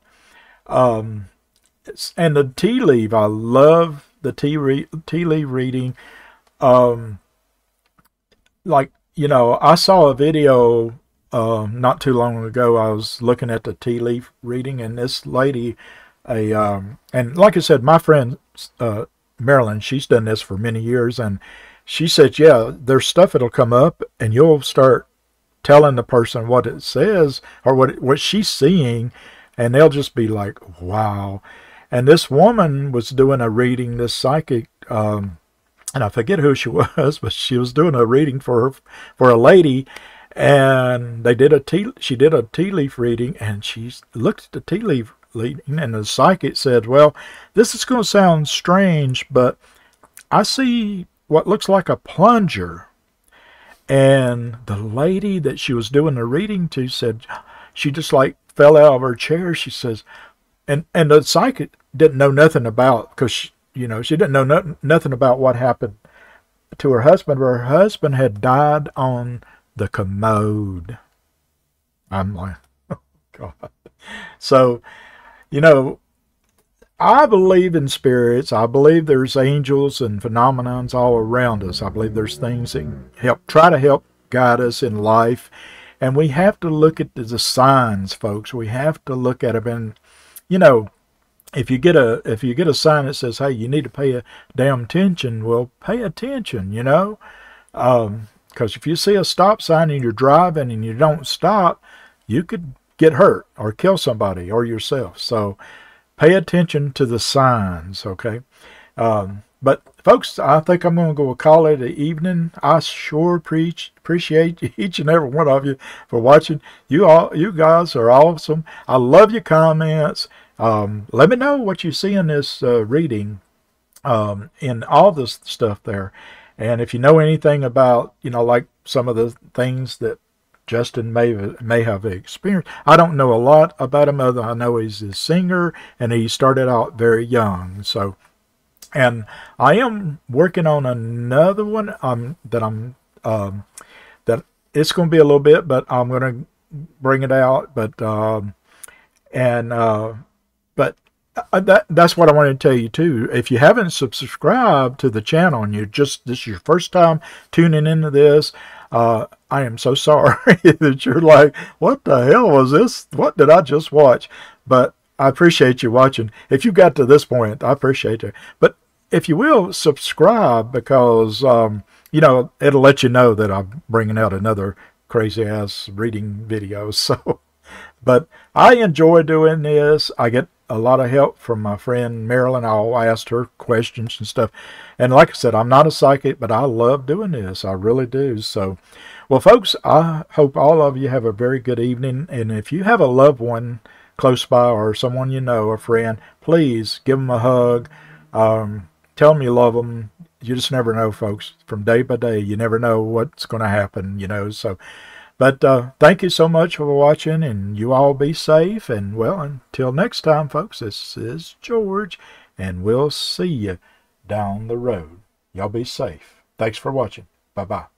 [SPEAKER 1] um, and the tea leaf, I love the tea re- tea leaf reading. Um, like you know, I saw a video uh, not too long ago. I was looking at the tea leaf reading, and this lady, a um, and like I said, my friend uh, Marilyn, she's done this for many years, and she said, yeah, there's stuff that'll come up, and you'll start telling the person what it says or what what she's seeing and they'll just be like, wow. And this woman was doing a reading, this psychic, um, and I forget who she was, but she was doing a reading for her, for a lady, and they did a tea. She did a tea leaf reading, and she looked at the tea leaf reading, and the psychic said, "Well, this is going to sound strange, but I see what looks like a plunger." And the lady that she was doing the reading to said, she just like fell out of her chair. She says, and and the psychic didn't know nothing about because you know she didn't know nothing, nothing about what happened to her husband. Her husband had died on the commode. I'm like, oh God. So, you know, I believe in spirits. I believe there's angels and phenomenons all around us. I believe there's things that help try to help guide us in life. And we have to look at the signs, folks. We have to look at them. And, you know, if you get a if you get a sign that says, "Hey, you need to pay a damn attention," well, pay attention. You know, because um, if you see a stop sign and you're driving and you don't stop, you could get hurt or kill somebody or yourself. So, pay attention to the signs. Okay. Um, but folks, I think I'm going to go call it an evening. I sure preach, appreciate each and every one of you for watching. You all, you guys are awesome. I love your comments. Um, let me know what you see in this uh, reading, um, in all this stuff there. And if you know anything about, you know, like some of the things that Justin may may have experienced. I don't know a lot about him other I know he's a singer and he started out very young. So and I am working on another one um, that I'm um, that it's going to be a little bit, but I'm going to bring it out. But um, and uh, but uh, that that's what I wanted to tell you too. If you haven't subscribed to the channel and you just this is your first time tuning into this, uh, I am so sorry that you're like, what the hell was this? What did I just watch? But I appreciate you watching. If you got to this point, I appreciate it. But if you will, subscribe because, um, you know, it'll let you know that I'm bringing out another crazy ass reading video. So, but I enjoy doing this. I get a lot of help from my friend Marilyn. I'll ask her questions and stuff. And like I said, I'm not a psychic, but I love doing this. I really do. So, well, folks, I hope all of you have a very good evening. And if you have a loved one, close by or someone you know, a friend, please give them a hug. Um, tell them you love them. You just never know, folks. From day by day, you never know what's going to happen, you know. So, but uh, thank you so much for watching, and you all be safe. And well, until next time, folks, this is George, and we'll see you down the road. Y'all be safe. Thanks for watching. Bye bye.